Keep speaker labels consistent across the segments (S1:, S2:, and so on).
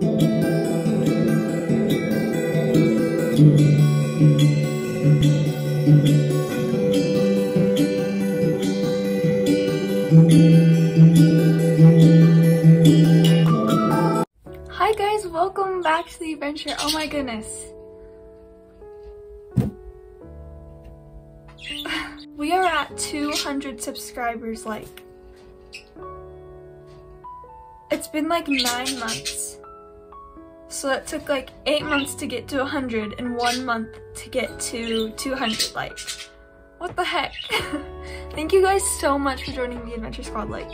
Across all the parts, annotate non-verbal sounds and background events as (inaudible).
S1: Hi guys, welcome back to the adventure. Oh my goodness. (sighs) We are at 200 subscribers like. It's been like nine months. So it took like eight months to get to 100 and one month to get to 200 like. What the heck? (laughs) Thank you guys so much for joining the Adventure Squad like.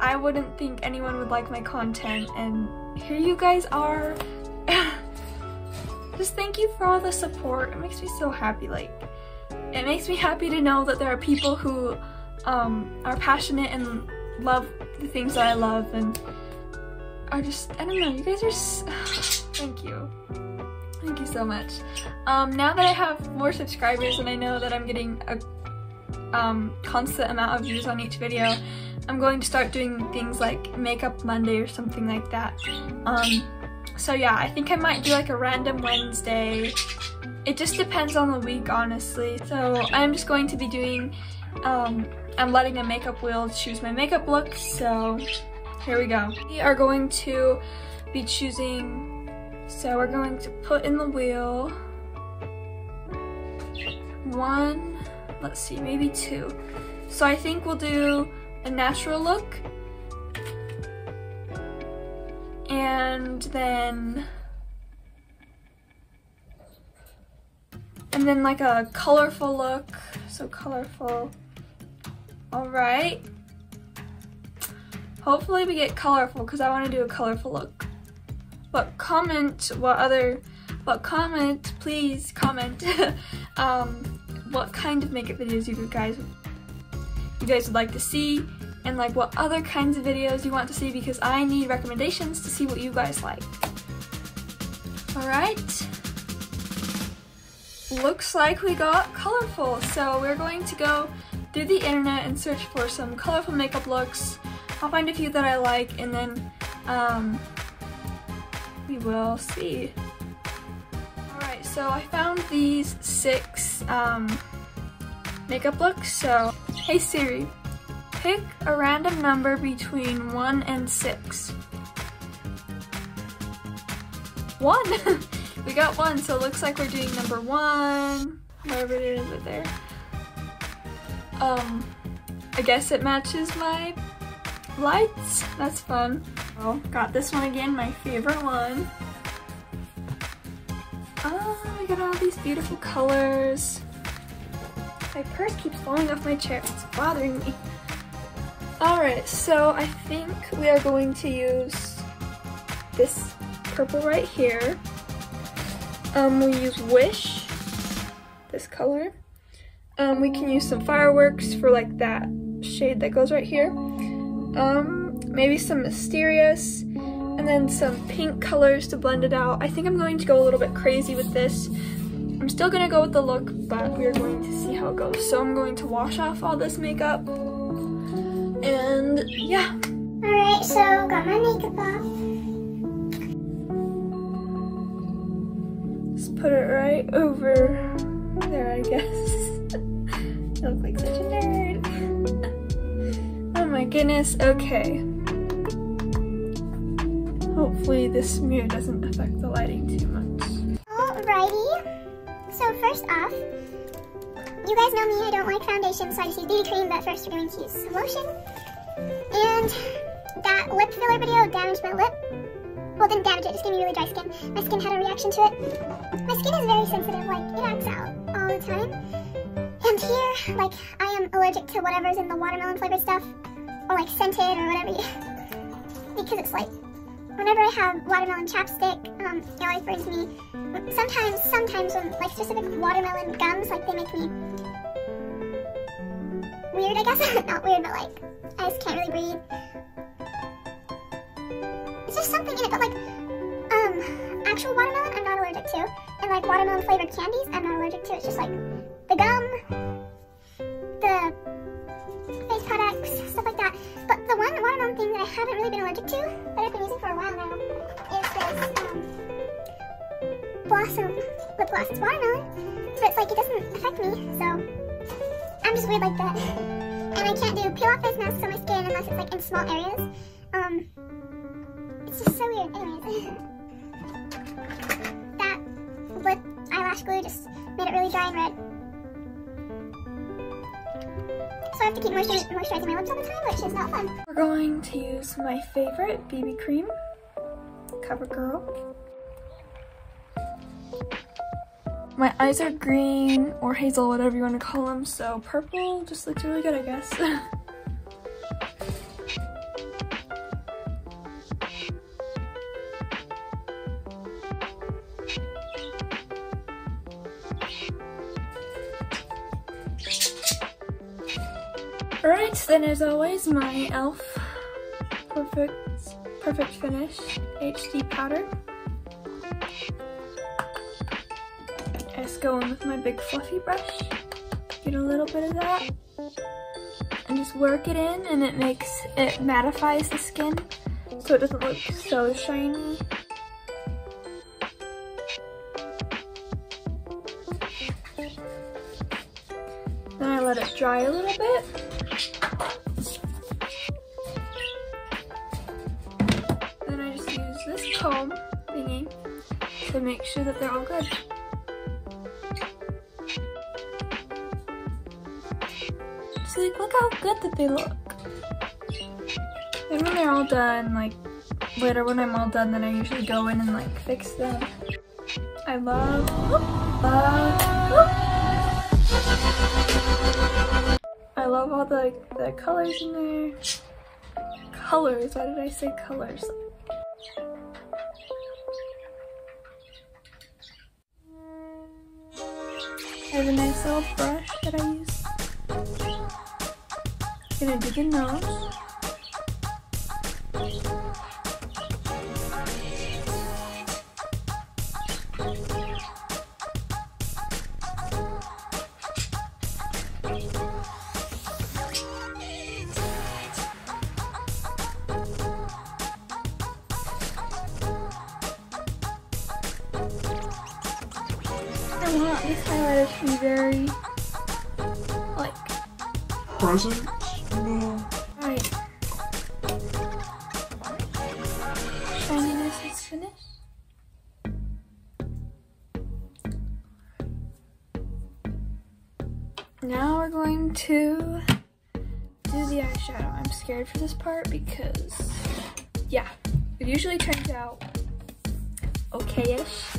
S1: I wouldn't think anyone would like my content and here you guys are. (laughs) Just thank you for all the support. It makes me so happy. Like, it makes me happy to know that there are people who um, are passionate and love the things that I love and are just, I don't know, you guys are, so, (sighs) thank you. Thank you so much. Um, now that I have more subscribers and I know that I'm getting a um, constant amount of views on each video, I'm going to start doing things like Makeup Monday or something like that. Um, so yeah, I think I might do like a random Wednesday. It just depends on the week, honestly. So I'm just going to be doing, um, I'm letting a makeup wheel choose my makeup look. So here we go. We are going to be choosing, so we're going to put in the wheel one, let's see, maybe two. So I think we'll do a natural look. And then, and then like a colorful look. So colorful. All right. Hopefully we get colorful because I want to do a colorful look. But comment what other, but comment, please comment (laughs) um, what kind of makeup videos you guys you guys would like to see and like what other kinds of videos you want to see because I need recommendations to see what you guys like. Alright. Looks like we got colorful. So we're going to go through the internet and search for some colorful makeup looks. I'll find a few that I like and then um, we will see. Alright, so I found these six um, makeup looks. So, hey Siri, pick a random number between 1 and 6. 1! (laughs) we got 1, so it looks like we're doing number 1, whatever it is right there. Um, I guess it matches my lights. That's fun. Oh, got this one again, my favorite one. Oh, we got all these beautiful colors. My purse keeps falling off my chair. It's bothering me. Alright, so I think we are going to use this purple right here. Um, we use Wish, this color. Um, we can use some fireworks for like that shade that goes right here. Um, maybe some Mysterious, and then some pink colors to blend it out. I think I'm going to go a little bit crazy with this I'm still gonna go with the look, but we're going to see how it goes. So I'm going to wash off all this makeup. And yeah.
S2: Alright, so got my makeup off.
S1: Just put it right over there, I guess. (laughs) I look like such a nerd. My goodness, okay. Hopefully this mirror doesn't affect the lighting too much.
S2: Alrighty. So first off, you guys know me, I don't like foundation, so I just use BB cream, but first we're going to use lotion. And that lip filler video damaged my lip. Well, didn't damage it, just gave me really dry skin. My skin had a reaction to it. My skin is very sensitive, like, it acts out all the time. And here, like, I am allergic to whatever's in the watermelon flavored stuff, or like scented or whatever, because it's like, whenever I have watermelon chapstick, um, it always burns me sometimes, sometimes when like specific watermelon gums, like they make me weird, I guess. (laughs) Not weird, but like I just can't really breathe. It's just something in it, but like um actual watermelon, I'm not allergic to, and like watermelon flavored candies, I'm not allergic to. It's just like the gum, really been allergic to, but I've been using for a while now, is this um, Blossom lip gloss. It's watermelon, but it's like it doesn't affect me, so I'm just weird like that. And I can't do peel off face masks on my skin unless it's like in small areas. Um, it's just so weird. Anyways, (laughs) that lip eyelash glue just made it really dry and red. Have to keep moisturizing, moisturizing my lips all the time, which is not fun.
S1: We're going to use my favorite BB cream, CoverGirl. My eyes are green or hazel, whatever you want to call them, so purple just looks really good, I guess. (laughs) Alright, then as always, my e.l.f. Perfect, Perfect Finish HD powder. I just go in with my big fluffy brush, get a little bit of that, and just work it in and it makes, it mattifies the skin so it doesn't look so shiny. Then I let it dry a little bit. Then I just use this comb thingy to make sure that they're all good. See, like, look how good that they look. And when they're all done, like, later when I'm all done, then I usually go in and, like, fix them. I love, love, love all the, the colors in there. Colors, why did I say colors? I have a nice little brush that I use. Gonna do the nose.
S3: Present? No.
S1: right. Shininess is finished. Now we're going to do the eyeshadow. I'm scared for this part because, yeah, it usually turns out okay-ish.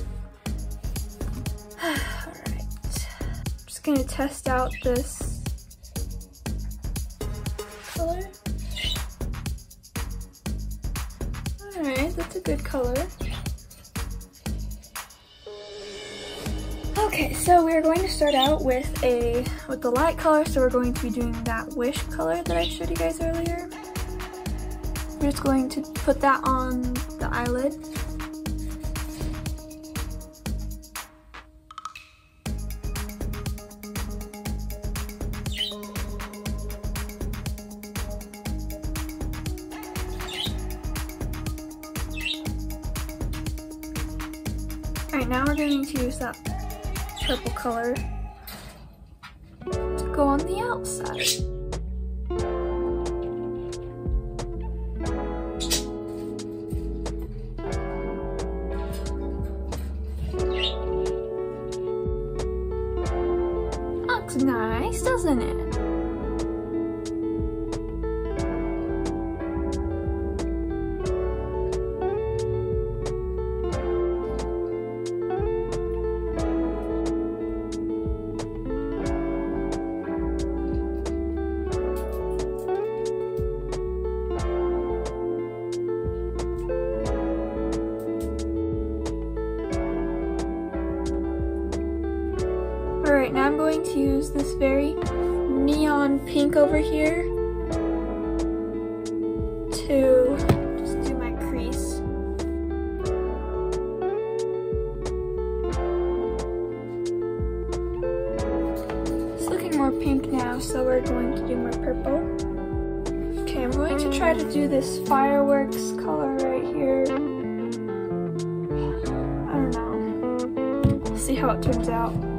S1: (sighs) Alright. Just gonna test out this color. Alright, that's a good color. Okay, so we're going to start out with a with the light color, so we're going to be doing that wish color that I showed you guys earlier. We're just going to put that on the eyelid. Now we're going to use that purple color to go on the outside. Looks nice, doesn't it? Going to use this very neon pink over here to just do my crease. It's looking more pink now, so we're going to do more purple. Okay, I'm going to try to do this fireworks color right here. I don't know. See how it turns out.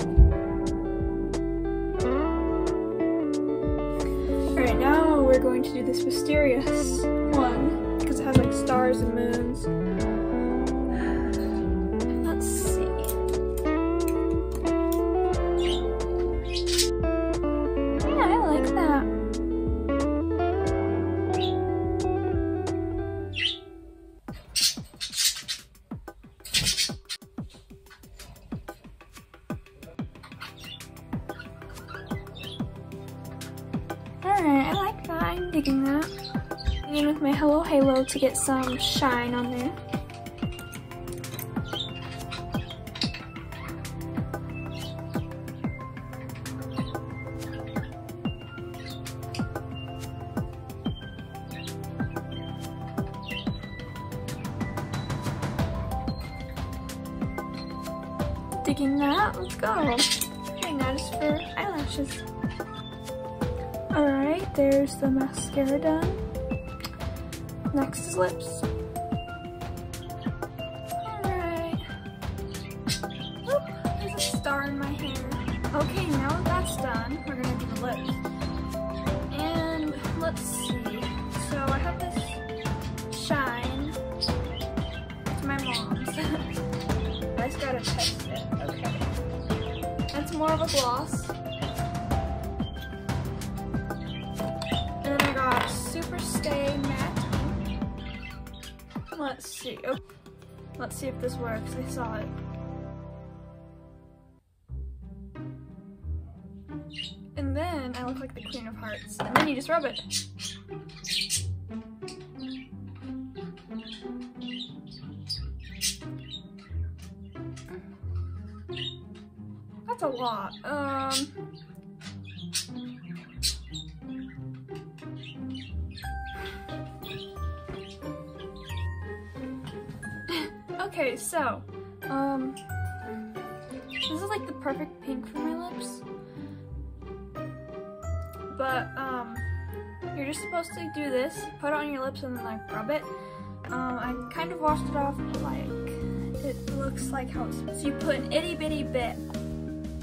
S1: We're going to do this mysterious one because it has like stars and moons. To get some shine on there. Digging that, let's go. Okay, now just for eyelashes. Alright, there's the mascara done. Next is lips. Alright. Oop, there's a star in my hair. Okay, now that that's done, we're gonna do the lips. And let's see. So I have this shine. It's my mom's. (laughs) I just gotta test it. Okay. That's more of a gloss. And then I got Super Stay Matte. Let's see. Let's see if this works. I saw it. And then I look like the Queen of Hearts. And then you just rub it. That's a lot. Um. Okay, so, um, this is like the perfect pink for my lips. But, um, you're just supposed to do this, put it on your lips and then like rub it. Um, I kind of washed it off, like, it looks like how it's, so you put an itty bitty bit.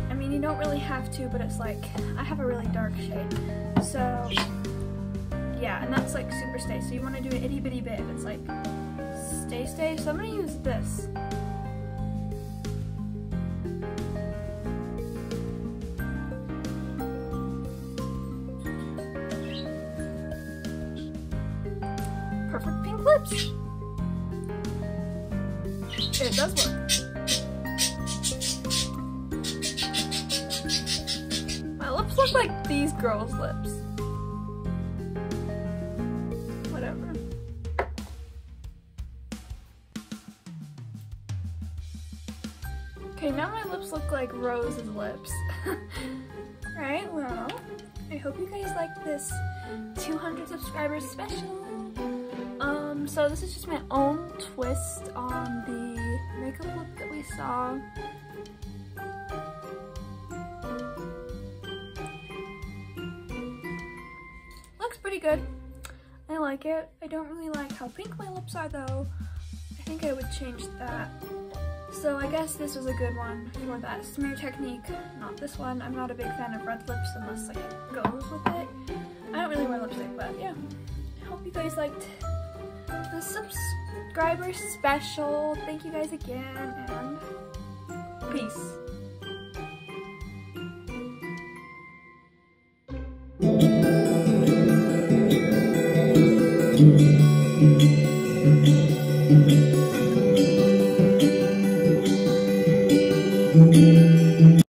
S1: I mean, you don't really have to, but it's like, I have a really dark shade. So, yeah, and that's like super stay. So you want to do an itty bitty bit if it's like stay stay. So I'm gonna use this. Perfect pink lips. It does work. My lips look like these girls' lips. Lips look like Rose's lips. (laughs) Alright, well, I hope you guys liked this 200 subscribers special. Um, so this is just my own twist on the makeup look that we saw. Looks pretty good. I like it. I don't really like how pink my lips are though. I think I would change that. So I guess this was a good one for that smear technique, not this one. I'm not a big fan of red lips unless like it goes with it. I don't really wear lipstick, but yeah. I hope you guys liked the subscriber special. Thank you guys again and peace.